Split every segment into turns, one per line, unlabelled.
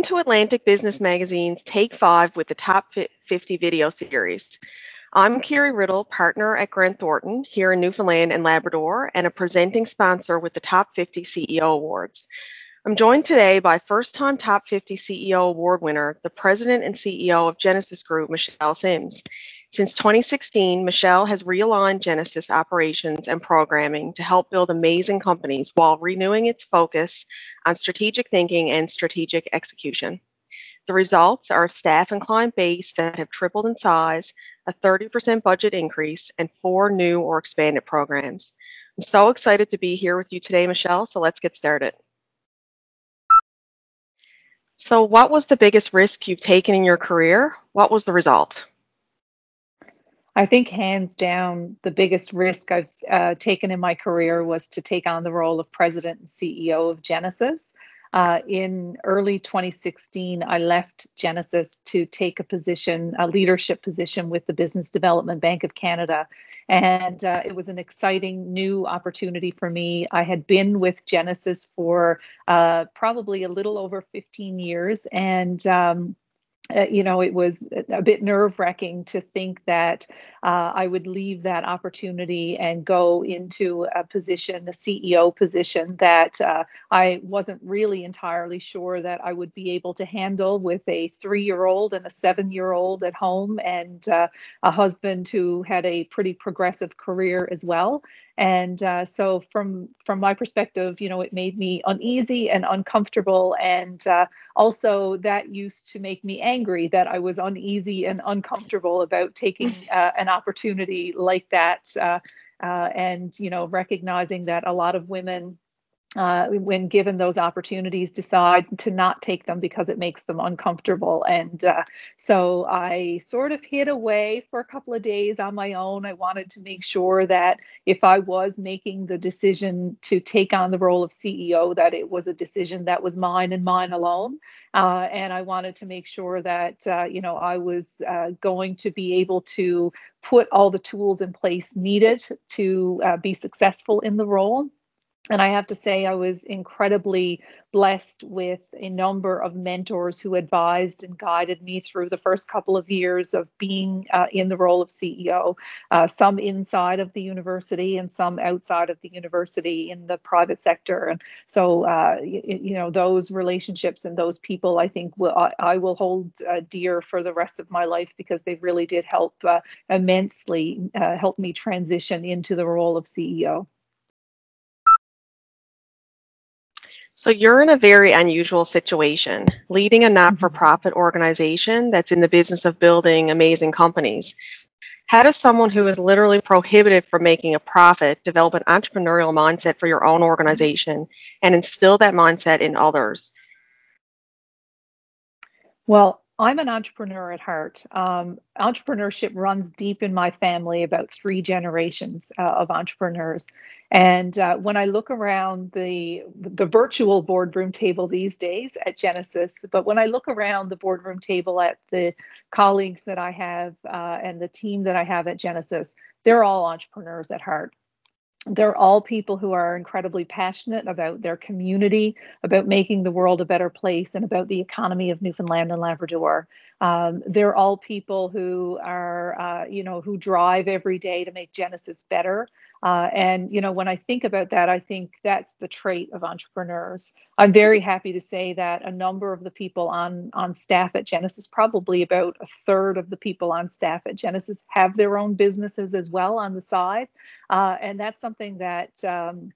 Welcome to Atlantic Business Magazine's Take 5 with the Top 50 video series. I'm Kiri Riddle, partner at Grant Thornton here in Newfoundland and Labrador, and a presenting sponsor with the Top 50 CEO Awards. I'm joined today by first time Top 50 CEO Award winner, the president and CEO of Genesis Group, Michelle Simms. Since 2016, Michelle has realigned Genesis operations and programming to help build amazing companies while renewing its focus on strategic thinking and strategic execution. The results are a staff and client base that have tripled in size, a 30% budget increase, and four new or expanded programs. I'm so excited to be here with you today, Michelle, so let's get started. So, what was the biggest risk you've taken in your career? What was the result?
I think hands down, the biggest risk I've uh, taken in my career was to take on the role of president and CEO of Genesis. Uh, in early 2016, I left Genesis to take a position, a leadership position with the Business Development Bank of Canada. And uh, it was an exciting new opportunity for me. I had been with Genesis for uh, probably a little over 15 years. And um, uh, you know, it was a bit nerve wracking to think that uh, I would leave that opportunity and go into a position, a CEO position that uh, I wasn't really entirely sure that I would be able to handle with a three year old and a seven year old at home and uh, a husband who had a pretty progressive career as well and uh, so from from my perspective you know it made me uneasy and uncomfortable. And uh, also that used to make me angry that i was uneasy and uncomfortable about taking uh, an opportunity like that uh, uh, and you know recognizing that a lot of women uh, when given those opportunities, decide to not take them because it makes them uncomfortable. And uh, so I sort of hid away for a couple of days on my own. I wanted to make sure that if I was making the decision to take on the role of CEO, that it was a decision that was mine and mine alone. Uh, and I wanted to make sure that uh, you know I was uh, going to be able to put all the tools in place needed to uh, be successful in the role and I have to say, I was incredibly blessed with a number of mentors who advised and guided me through the first couple of years of being uh, in the role of CEO, uh, some inside of the university and some outside of the university in the private sector. And so, uh, you, you, know, those relationships and those people, I think, will, I, I will hold uh, dear for the rest of my life because they really did help uh, immensely uh, help me transition into the role of CEO.
So you're in a very unusual situation, leading a not-for-profit organization that's in the business of building amazing companies. How does someone who is literally prohibited from making a profit develop an entrepreneurial mindset for your own organization and instill that mindset in others?
Well, I'm an entrepreneur at heart. Um, entrepreneurship runs deep in my family, about three generations uh, of entrepreneurs. And uh, when I look around the the virtual boardroom table these days at Genesis, but when I look around the boardroom table at the colleagues that I have uh, and the team that I have at Genesis, they're all entrepreneurs at heart they're all people who are incredibly passionate about their community, about making the world a better place, and about the economy of Newfoundland and Labrador. Um, they're all people who are, uh, you know, who drive every day to make Genesis better. Uh, and you know, when I think about that, I think that's the trait of entrepreneurs. I'm very happy to say that a number of the people on on staff at Genesis, probably about a third of the people on staff at Genesis, have their own businesses as well on the side, uh, and that's something that. Um,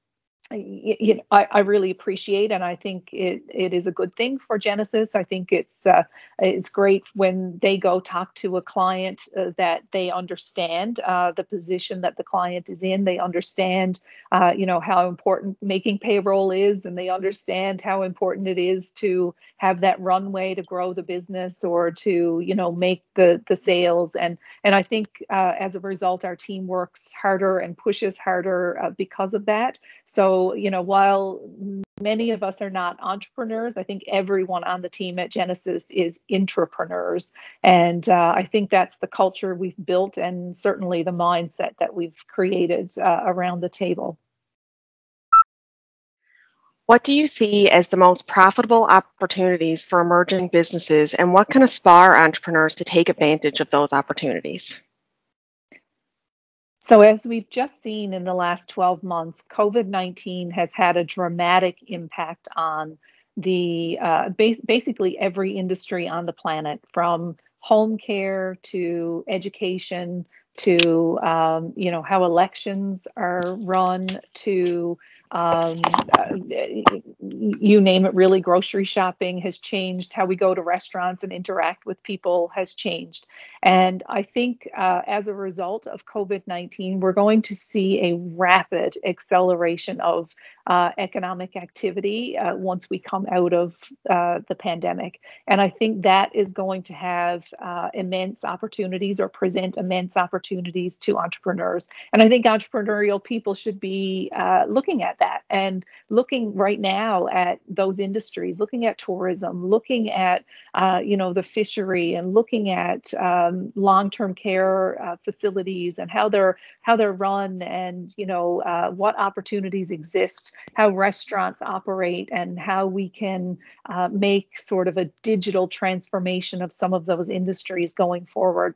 you know, I, I, really appreciate, and I think it, it is a good thing for Genesis. I think it's uh, it's great when they go talk to a client uh, that they understand uh, the position that the client is in. They understand, uh, you know, how important making payroll is, and they understand how important it is to have that runway to grow the business or to, you know, make the the sales. And and I think uh, as a result, our team works harder and pushes harder uh, because of that. So you know, while many of us are not entrepreneurs, I think everyone on the team at Genesis is intrapreneurs. And uh, I think that's the culture we've built and certainly the mindset that we've created uh, around the table.
What do you see as the most profitable opportunities for emerging businesses, and what can aspire entrepreneurs to take advantage of those opportunities?
So, as we've just seen in the last 12 months, COVID 19 has had a dramatic impact on the uh, bas- basically every industry on the planet, from home care to education to um, you know how elections are run to um, uh, you name it really grocery shopping has changed. How we go to restaurants and interact with people has changed. And i think uh, as a result of covid-19 we're going to see a rapid acceleration of uh, economic activity uh, once we come out of uh, the pandemic. And i think that is going to have uh, immense opportunities or present immense opportunities to entrepreneurs. And i think entrepreneurial people should be looking at that and looking right now at those industries, looking at tourism, looking at uh, you know the fishery, and looking at um, long-term care uh, facilities and how they're how they're run, and you know uh, what opportunities exist, how restaurants operate, and how we can uh, make sort of a digital transformation of some of those industries going forward.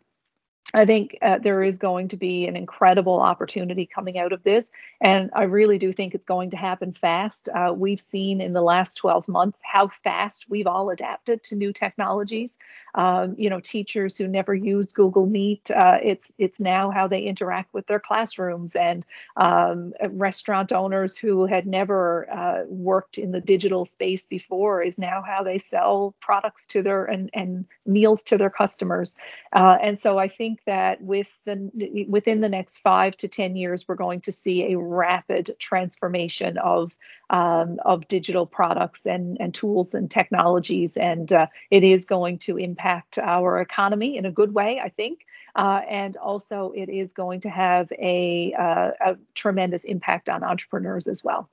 I think uh, there is going to be an incredible opportunity coming out of this. And I really do think it's going to happen fast. Uh, we've seen in the last 12 months how fast we've all adapted to new technologies. Um, you know, teachers who never used Google Meet, uh, it's, it's now how they interact with their classrooms. And um, restaurant owners who had never uh, worked in the digital space before is now how they sell products to their and, and meals to their customers. Uh, and so I think that with the within the next five to ten years, we're going to see a rapid transformation of um, of digital products and and tools and technologies, and uh, it is going to impact our economy in a good way, I think. Uh, and also, it is going to have a, uh, a tremendous impact on entrepreneurs as well.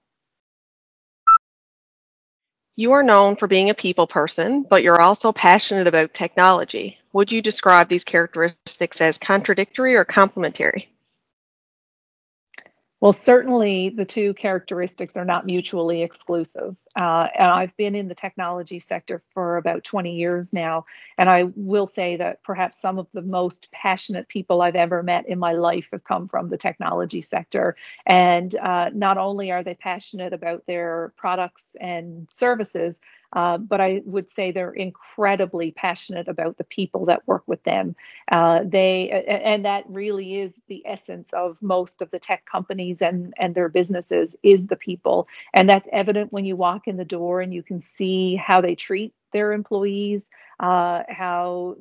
You are known for being a people person, but you're also passionate about technology. Would you describe these characteristics as contradictory or complementary?
Well, certainly the two characteristics are not mutually exclusive. Uh, and I've been in the technology sector for about 20 years now. And I will say that perhaps some of the most passionate people I've ever met in my life have come from the technology sector. And uh, not only are they passionate about their products and services, uh, but I would say they're incredibly passionate about the people that work with them. Uh, they and that really is the essence of most of the tech companies and and their businesses is the people, and that's evident when you walk in the door and you can see how they treat their employees, uh, how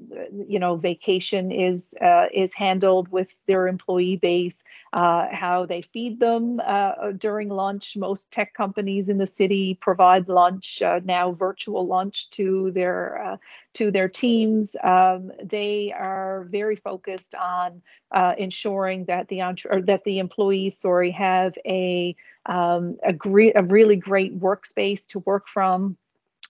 you know vacation is uh, is handled with their employee base, uh, how they feed them uh, during lunch. Most tech companies in the city provide lunch uh, now, virtual lunch to their uh, to their teams. Um, they are very focused on ensuring that the entre- that the employees, sorry, have a um, a, gre- a really great workspace to work from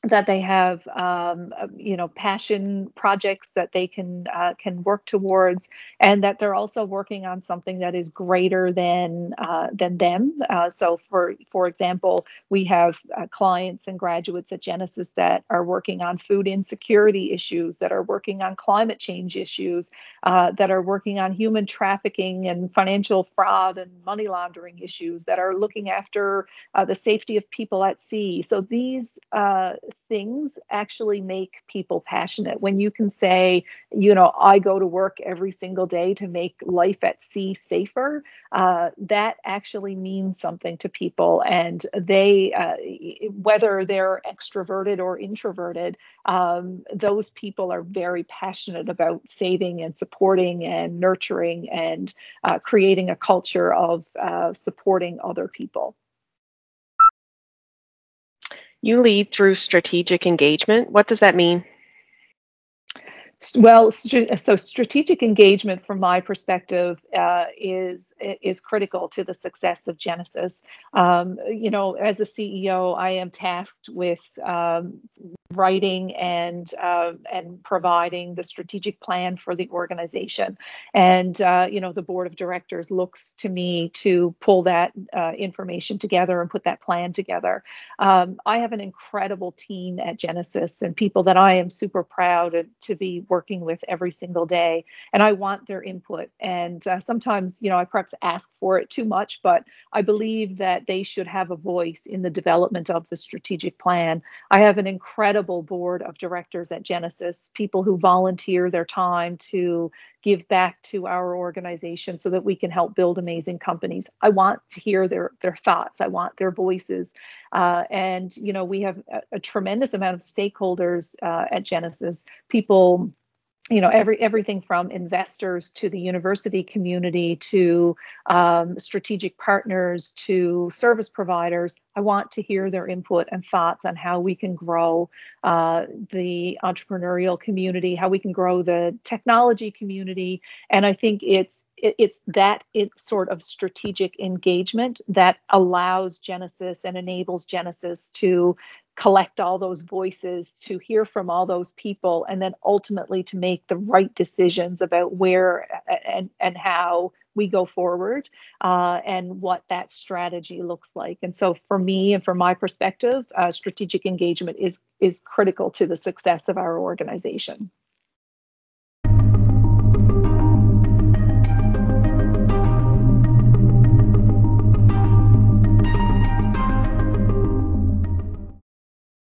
that they have um, uh, you know passion projects that they can uh, can work towards and that they're also working on something that is greater than uh, than them. Uh, so for for example we have uh, clients and graduates at genesis that are working on food insecurity issues that are working on climate change issues uh, that are working on human trafficking and financial fraud and money laundering issues that are looking after the safety of people at sea. So these things actually make people passionate. When you can say, you know, I go to work every single day to make life at sea safer, uh, that actually means something to people. And they, uh, whether they're extroverted or introverted, um, those people are very passionate about saving and supporting and nurturing and uh, creating a culture of uh, supporting other people.
You lead through strategic engagement. What does that mean?
Well, so strategic engagement, from my perspective, uh, is is critical to the success of Genesis. Um, you know, as a CEO, I am tasked with um, writing and uh, and providing the strategic plan for the organization, and uh, you know, the board of directors looks to me to pull that uh, information together and put that plan together. Um, I have an incredible team at Genesis and people that I am super proud to be working with every single day. And I want their input. And uh, sometimes, you know, I perhaps ask for it too much, but I believe that they should have a voice in the development of the strategic plan. I have an incredible board of directors at Genesis, people who volunteer their time to give back to our organization so that we can help build amazing companies. I want to hear their their thoughts. I want their voices. Uh, and you know, we have a, a tremendous amount of stakeholders uh, at Genesis. People you know every everything from investors to the university community to um, strategic partners to service providers. I want to hear their input and thoughts on how we can grow uh, the entrepreneurial community how we can grow the technology community. And i think it's it, it's that it sort of strategic engagement that allows genesis and enables genesis to collect all those voices, to hear from all those people, and then ultimately to make the right decisions about where and, and how we go forward uh, and what that strategy looks like. And so, for me and from my perspective, uh, strategic engagement is is critical to the success of our organization.